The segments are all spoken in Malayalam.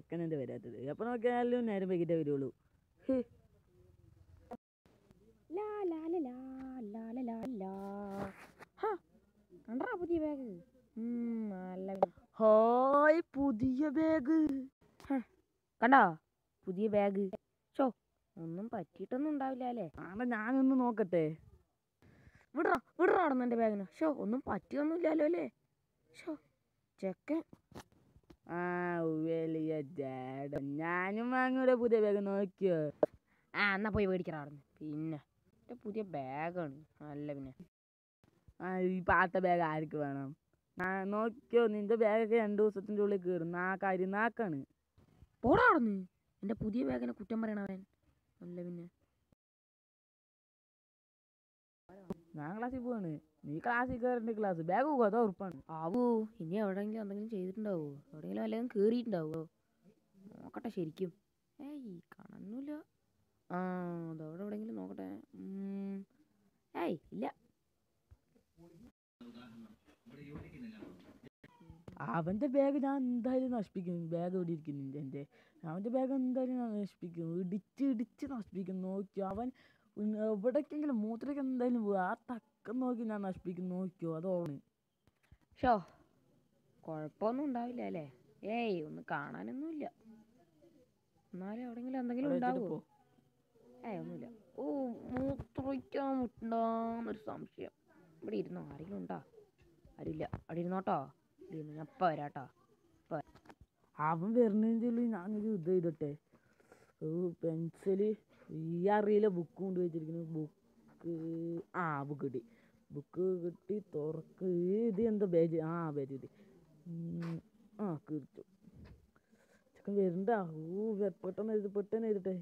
ചെക്കനെന്ത് വരാത്തത്. അപ്പം നോക്കിയാലും നേരം വൈകിട്ടേ വരുള്ളൂ. കണ്ടാ പുതിയ ബാഗ്? നല്ല ഹായ് പുതിയ ബാഗ്. കണ്ടാ? പുതിയ ബാഗ്. ഷോ ഒന്നും പറ്റിയിട്ടൊന്നും ഉണ്ടാവില്ല അല്ലേ? ആടെ ഞാനൊന്ന് നോക്കട്ടെ. വിടറ വിടറ അവിടെ നിന്ന് എന്റെ ബാഗിന്. ഷോ ഒന്നും പറ്റിയൊന്നുമില്ലല്ലോ അല്ലേ? ഷോ ചെക്കൻ ആ വലിയ ഡാഡ് ഞാനും വാങ്ങൂടെ പുതിയ ബാഗ് നോക്കിയോ? ആ എന്നാ പോയി മേടിക്കണം അവിടെ പിന്നെ. എന്റെ പുതിയ ബാഗാണ് അല്ല പിന്നെ. ആ ഈ പാത്ത ബാഗ് ആർക്ക് വേണം? ആ നോക്കിയോ നിന്റെ ബാഗൊക്കെ രണ്ട് ദിവസത്തിന്റെ ഉള്ളിൽ കയറും നാക്കാരി നാക്കാണ്. പോടാ അവിടെ എന്റെ പുതിയ ബാഗിനെ കുറ്റം പറയണവൻ. അല്ല പിന്നെ. ഞാൻ ക്ലാസ്സിൽ പോവാണ്. നീ ക്ലാസ്സിൽ കയറിണ്ട് ക്ലാസ് ബാഗ് പോകും അതോ ഉറപ്പാണ്. ആവോ ഇനി എവിടെയെങ്കിലും എന്തെങ്കിലും ചെയ്തിട്ടുണ്ടാവോ? എവിടെയെങ്കിലും വല്ലതും കയറിയിട്ടുണ്ടാവോ നോക്കട്ടെ ശരിക്കും. ഏയ് കാണുന്നില്ല. ആ അതവിടെ എവിടെയെങ്കിലും നോക്കട്ടെ. ഏയ് ഇല്ല. അവന്റെ ബാഗ് ഞാൻ എന്തായാലും നശിപ്പിക്കും. ബാഗ് ഇവിടെ ഇരിക്കുന്നുണ്ട് എന്റെ? അവന്റെ ബാഗ് എന്തായാലും ഞാൻ നശിപ്പിക്കും. ഇടിച്ച് ഇടിച്ച് നശിപ്പിക്കും. നോക്കി അവൻ എവിടേക്കെങ്കിലും മൂത്രയ്ക്ക് എന്തായാലും പോവാ ആ തക്കം നോക്കി ഞാൻ നശിപ്പിക്കും. നോക്കിയോ അതോണ് ഷോ കുഴപ്പമൊന്നും ഉണ്ടാവില്ല അല്ലേ? ഏയ് ഒന്നും കാണാനൊന്നുമില്ല. എന്നാലും എവിടെങ്കിലും എന്തെങ്കിലും ഉണ്ടാവുമോ. ഏയ് ഒന്നുമില്ല. ഓ മൂത്രയ്ക്കാൻ മുട്ടുണ്ടോന്നൊരു സംശയം. ഇവിടെ ഇരുന്നോ? ആരെങ്കിലും ഉണ്ടോ? ആരുമില്ല. അവിടെ ഇരുന്നോട്ടോ. ഇരുന്ന് ഞാൻ ഇപ്പം വരാട്ടോ. അവൻ വരുന്നതിന്റെ ഞാൻ ഇത് ചെയ്തട്ടെ. പെൻസിൽ ഈ അറിയില്ല ബുക്ക് കൊണ്ട് വെച്ചിരിക്കുന്നു ബുക്ക് ആ ബുക്ക് കിട്ടി. ബുക്ക് കിട്ടി തുറക്ക് ഇത് എന്താ ബേജ് ആ ബേജ് കിട്ടി. ആ കിട്ടു. ചെക്കൻ വരണ്ട. ഓ പെട്ടെന്ന് എഴുതി പെട്ടെന്ന് എഴുതട്ടെ.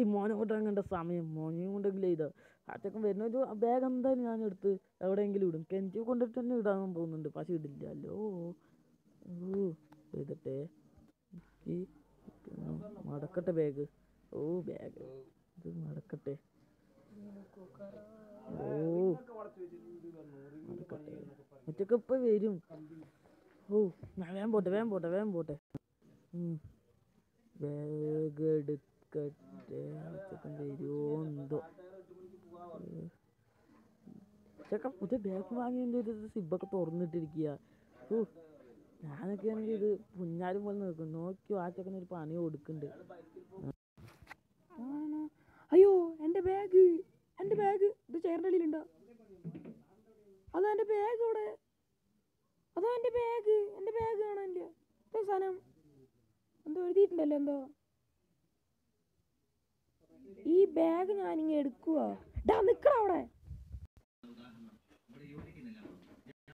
ഈ മോനെ കൊണ്ടാൻ കണ്ട സമയം. മോനെയും കൊണ്ടെങ്കിലും എഴുതാ. ആ ചെക്കൻ വരുന്ന ഒരു ബാഗ് എന്തായാലും ഞാൻ എടുത്ത് എവിടെയെങ്കിലും ഇടും. കെഞ്ചി കൊണ്ടിട്ട് തന്നെ ഇടാൻ പോകുന്നുണ്ട് പക്ഷെ ഇടില്ലല്ലോ ഓ എഴുതട്ടെ. ഈ മടക്കട്ടെ ബാഗ്. ഓ ബാഗ്. ഇത് മടക്കട്ടെ ഓ. മറ്റൊക്കെ ഇപ്പൊ വരും. ഓ ഞാൻ വേഗം പോട്ടെ വേഗം പോട്ടെ വേഗം പോട്ടെ. ബാഗ് എടുക്കട്ടെ. ചെക്കൻ വരുമോ എന്തോ. ഉം. ചെക്കൻ പുതിയ ബാഗ് വാങ്ങിയതിന്റെ ഒരു സിബൊക്കെ തുറന്നിട്ടിരിക്കുക ഓ. ഞാനൊക്കെ ആണെങ്കിൽ ഇത് പുഞ്ഞാലും പോലെ നിൽക്കും നോക്കി ആ ഒരു പണി കൊടുക്കുന്നുണ്ട്. അയ്യോ എന്റെ ബാഗ് എന്റെ ബാഗ് ഇത് ചേറിന്റെ അടിയിലുണ്ടോ? അതാ എന്റെ ബാഗ് ഇവിടെ അതാ എന്റെ ബാഗ് എന്റെ ബാഗ് കാണാനില്ല എന്തോ സാധനം? എന്തോ എഴുതിയിട്ടുണ്ടല്ലോ എന്തോ. ഈ ബാഗ് ഞാനിങ്ങനെ എടുക്കുവാ. ഡാ നിക്കടാ അവിടെ.